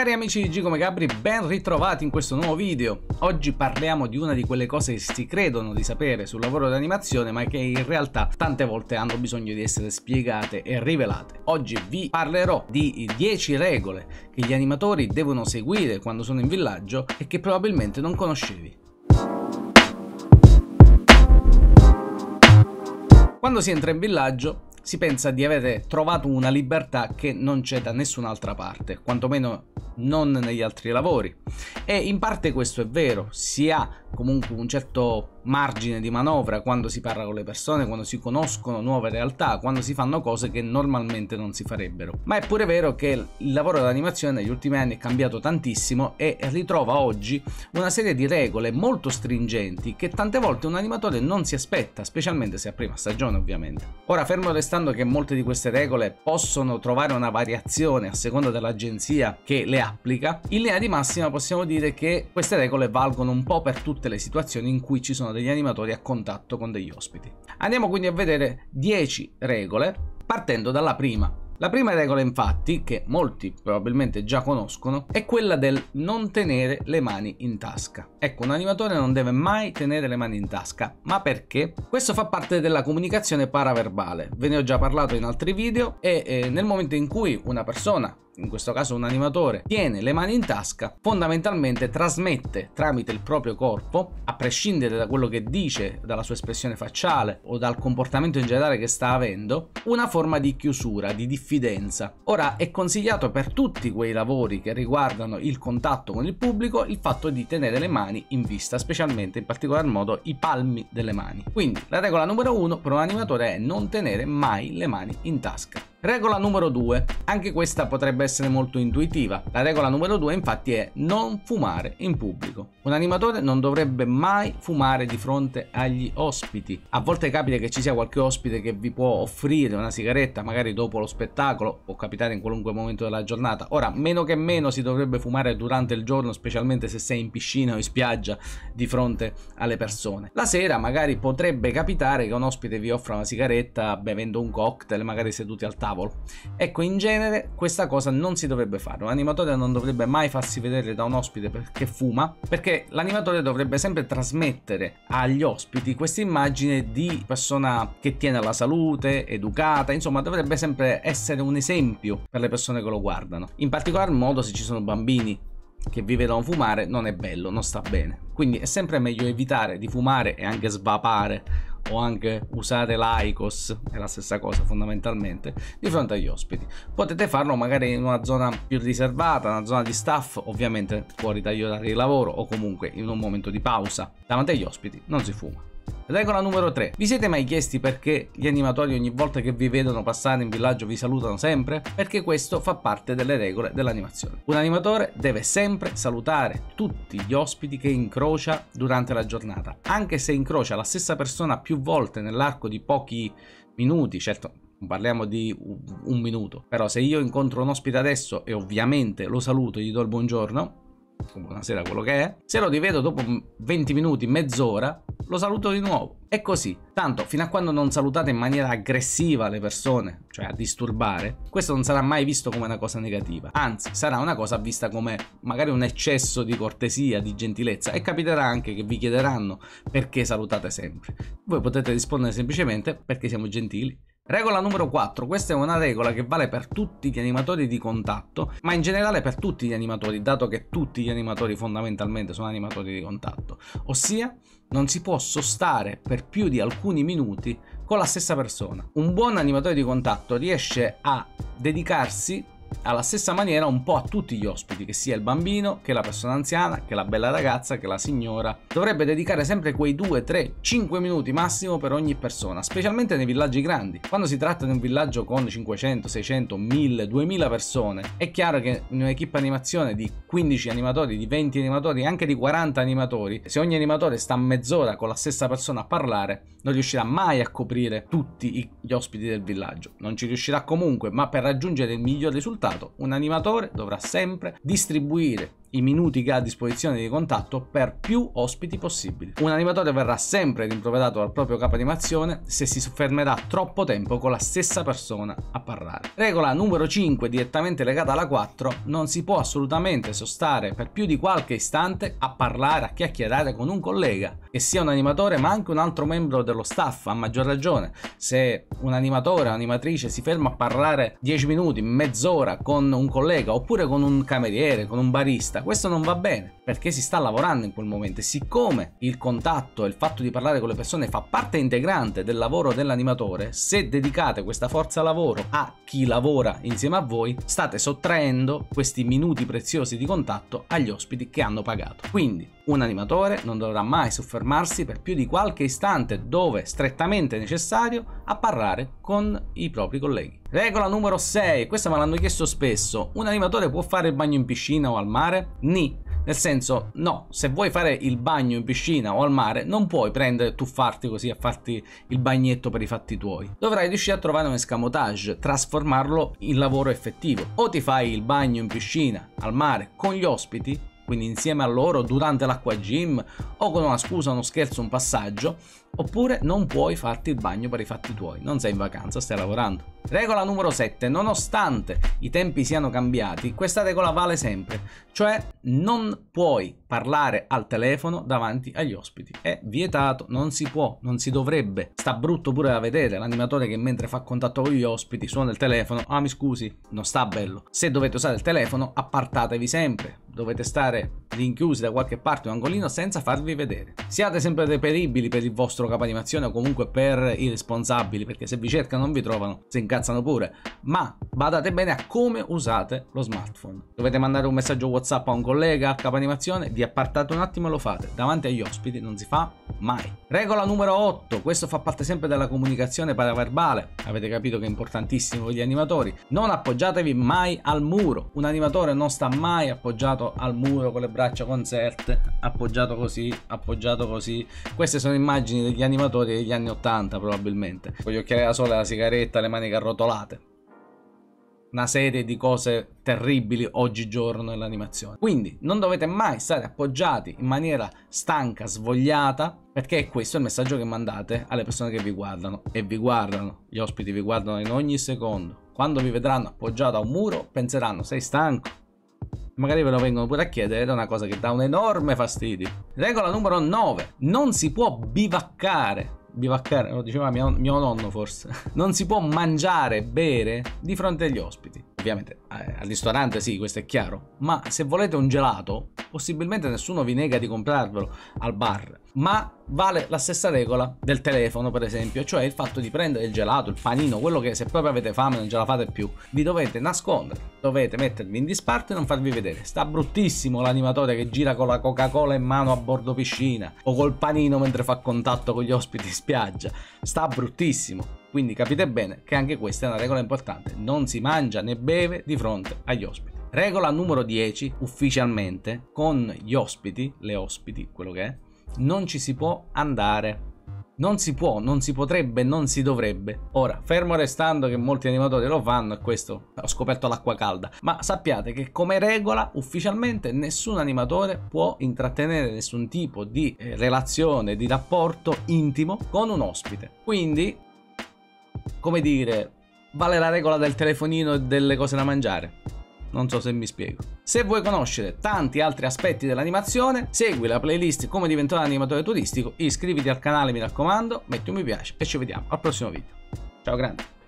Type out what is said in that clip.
Cari amici di G come ben ritrovati in questo nuovo video. Oggi parliamo di una di quelle cose che si credono di sapere sul lavoro di animazione, ma che in realtà tante volte hanno bisogno di essere spiegate e rivelate. Oggi vi parlerò di 10 regole che gli animatori devono seguire quando sono in villaggio e che probabilmente non conoscevi. Quando si entra in villaggio si pensa di avere trovato una libertà che non c'è da nessun'altra parte, quantomeno non negli altri lavori. E in parte questo è vero, si ha comunque un certo margine di manovra quando si parla con le persone, quando si conoscono nuove realtà, quando si fanno cose che normalmente non si farebbero. Ma è pure vero che il lavoro dell'animazione negli ultimi anni è cambiato tantissimo e ritrova oggi una serie di regole molto stringenti che tante volte un animatore non si aspetta, specialmente se a prima stagione ovviamente. Ora fermo restando che molte di queste regole possono trovare una variazione a seconda dell'agenzia che le applica, in linea di massima possiamo dire che queste regole valgono un po' per tutte le situazioni in cui ci sono degli animatori a contatto con degli ospiti. Andiamo quindi a vedere 10 regole partendo dalla prima. La prima regola infatti, che molti probabilmente già conoscono, è quella del non tenere le mani in tasca. Ecco, un animatore non deve mai tenere le mani in tasca, ma perché? Questo fa parte della comunicazione paraverbale, ve ne ho già parlato in altri video e eh, nel momento in cui una persona in questo caso un animatore, tiene le mani in tasca, fondamentalmente trasmette tramite il proprio corpo, a prescindere da quello che dice, dalla sua espressione facciale o dal comportamento in generale che sta avendo, una forma di chiusura, di diffidenza. Ora è consigliato per tutti quei lavori che riguardano il contatto con il pubblico il fatto di tenere le mani in vista, specialmente in particolar modo i palmi delle mani. Quindi la regola numero uno per un animatore è non tenere mai le mani in tasca. Regola numero 2. Anche questa potrebbe essere molto intuitiva. La regola numero 2 infatti è non fumare in pubblico. Un animatore non dovrebbe mai fumare di fronte agli ospiti. A volte capita che ci sia qualche ospite che vi può offrire una sigaretta magari dopo lo spettacolo, può capitare in qualunque momento della giornata. Ora, meno che meno si dovrebbe fumare durante il giorno, specialmente se sei in piscina o in spiaggia di fronte alle persone. La sera magari potrebbe capitare che un ospite vi offra una sigaretta bevendo un cocktail, magari seduti al tavolo tavolo. Ecco, in genere questa cosa non si dovrebbe fare. Un animatore non dovrebbe mai farsi vedere da un ospite che fuma, perché l'animatore dovrebbe sempre trasmettere agli ospiti questa immagine di persona che tiene alla salute, educata, insomma, dovrebbe sempre essere un esempio per le persone che lo guardano. In particolar modo se ci sono bambini che vi vedono fumare non è bello, non sta bene. Quindi è sempre meglio evitare di fumare e anche svapare o anche usare l'ICOS, è la stessa cosa fondamentalmente, di fronte agli ospiti. Potete farlo magari in una zona più riservata, una zona di staff, ovviamente fuori dagli orari di lavoro o comunque in un momento di pausa. Davanti agli ospiti non si fuma. Regola numero 3. Vi siete mai chiesti perché gli animatori ogni volta che vi vedono passare in villaggio vi salutano sempre? Perché questo fa parte delle regole dell'animazione. Un animatore deve sempre salutare tutti gli ospiti che incrocia durante la giornata, anche se incrocia la stessa persona più volte nell'arco di pochi minuti, certo parliamo di un minuto, però se io incontro un ospite adesso e ovviamente lo saluto e gli do il buongiorno, buonasera quello che è, se lo rivedo dopo 20 minuti, mezz'ora, lo saluto di nuovo. E così. Tanto, fino a quando non salutate in maniera aggressiva le persone, cioè a disturbare, questo non sarà mai visto come una cosa negativa. Anzi, sarà una cosa vista come magari un eccesso di cortesia, di gentilezza. E capiterà anche che vi chiederanno perché salutate sempre. Voi potete rispondere semplicemente perché siamo gentili Regola numero 4, questa è una regola che vale per tutti gli animatori di contatto, ma in generale per tutti gli animatori, dato che tutti gli animatori fondamentalmente sono animatori di contatto, ossia non si può sostare per più di alcuni minuti con la stessa persona. Un buon animatore di contatto riesce a dedicarsi alla stessa maniera un po' a tutti gli ospiti, che sia il bambino, che la persona anziana, che la bella ragazza, che la signora. Dovrebbe dedicare sempre quei 2, 3, 5 minuti massimo per ogni persona, specialmente nei villaggi grandi. Quando si tratta di un villaggio con 500, 600, 1000, 2000 persone, è chiaro che in un'equipe animazione di 15 animatori, di 20 animatori, anche di 40 animatori, se ogni animatore sta mezz'ora con la stessa persona a parlare, non riuscirà mai a coprire tutti gli ospiti del villaggio. Non ci riuscirà comunque, ma per raggiungere il miglior risultato, un animatore dovrà sempre distribuire i minuti che ha a disposizione di contatto per più ospiti possibili. Un animatore verrà sempre rimproverato dal proprio capo animazione se si soffermerà troppo tempo con la stessa persona a parlare. Regola numero 5 direttamente legata alla 4, non si può assolutamente sostare per più di qualche istante a parlare, a chiacchierare con un collega, che sia un animatore ma anche un altro membro dello staff, a maggior ragione. Se un animatore o un'animatrice si ferma a parlare 10 minuti, mezz'ora con un collega oppure con un cameriere, con un barista, questo non va bene perché si sta lavorando in quel momento e siccome il contatto e il fatto di parlare con le persone fa parte integrante del lavoro dell'animatore, se dedicate questa forza lavoro a chi lavora insieme a voi, state sottraendo questi minuti preziosi di contatto agli ospiti che hanno pagato. Quindi un animatore non dovrà mai soffermarsi per più di qualche istante dove strettamente necessario a parlare con i propri colleghi. Regola numero 6, questa me l'hanno chiesto spesso, un animatore può fare il bagno in piscina o al mare? Ni. Nel senso, no, se vuoi fare il bagno in piscina o al mare, non puoi prendere, tuffarti così a farti il bagnetto per i fatti tuoi. Dovrai riuscire a trovare un escamotage, trasformarlo in lavoro effettivo. O ti fai il bagno in piscina, al mare, con gli ospiti, quindi insieme a loro durante l'acqua gym o con una scusa, uno scherzo, un passaggio, oppure non puoi farti il bagno per i fatti tuoi, non sei in vacanza, stai lavorando. Regola numero 7. Nonostante i tempi siano cambiati, questa regola vale sempre, cioè non puoi parlare al telefono davanti agli ospiti. È vietato, non si può, non si dovrebbe. Sta brutto pure da vedere l'animatore che mentre fa contatto con gli ospiti suona il telefono. Ah, mi scusi, non sta bello. Se dovete usare il telefono, appartatevi sempre. Dovete stare rinchiusi da qualche parte un angolino senza farvi vedere. Siate sempre reperibili per il vostro capo animazione o comunque per i responsabili, perché se vi cercano non vi trovano, si incazzano pure. Ma badate bene a come usate lo smartphone. Dovete mandare un messaggio WhatsApp a un collega, a capo animazione, vi appartate un attimo e lo fate. Davanti agli ospiti non si fa mai. Regola numero 8, questo fa parte sempre della comunicazione paraverbale. Avete capito che è importantissimo per gli animatori. Non appoggiatevi mai al muro. Un animatore non sta mai appoggiato al muro con le braccia concerte, appoggiato così, appoggiato così. Queste sono immagini degli animatori degli anni 80 probabilmente. Con gli occhiali da sole, la sigaretta, le maniche arrotolate una serie di cose terribili oggigiorno nell'animazione. Quindi non dovete mai stare appoggiati in maniera stanca, svogliata, perché è questo il messaggio che mandate alle persone che vi guardano e vi guardano. Gli ospiti vi guardano in ogni secondo. Quando vi vedranno appoggiato a un muro penseranno sei stanco. Magari ve lo vengono pure a chiedere ed è una cosa che dà un enorme fastidio. Regola numero 9. Non si può bivaccare bivaccare, lo diceva mio, mio, nonno forse, non si può mangiare bere di fronte agli ospiti. Ovviamente eh, al ristorante sì, questo è chiaro, ma se volete un gelato, possibilmente nessuno vi nega di comprarvelo al bar, ma vale la stessa regola del telefono per esempio, cioè il fatto di prendere il gelato, il panino, quello che se proprio avete fame non ce la fate più, vi dovete nascondere, dovete mettervi in disparte e non farvi vedere. Sta bruttissimo l'animatore che gira con la Coca-Cola in mano a bordo piscina o col panino mentre fa contatto con gli ospiti in spiaggia, sta bruttissimo. Quindi capite bene che anche questa è una regola importante, non si mangia né beve di fronte agli ospiti. Regola numero 10, ufficialmente, con gli ospiti, le ospiti, quello che è, non ci si può andare. Non si può, non si potrebbe, non si dovrebbe. Ora, fermo restando che molti animatori lo fanno e questo ho scoperto l'acqua calda, ma sappiate che come regola ufficialmente nessun animatore può intrattenere nessun tipo di eh, relazione, di rapporto intimo con un ospite. Quindi come dire, vale la regola del telefonino e delle cose da mangiare. Non so se mi spiego. Se vuoi conoscere tanti altri aspetti dell'animazione, segui la playlist Come diventare animatore turistico, iscriviti al canale mi raccomando, metti un mi piace e ci vediamo al prossimo video. Ciao grande!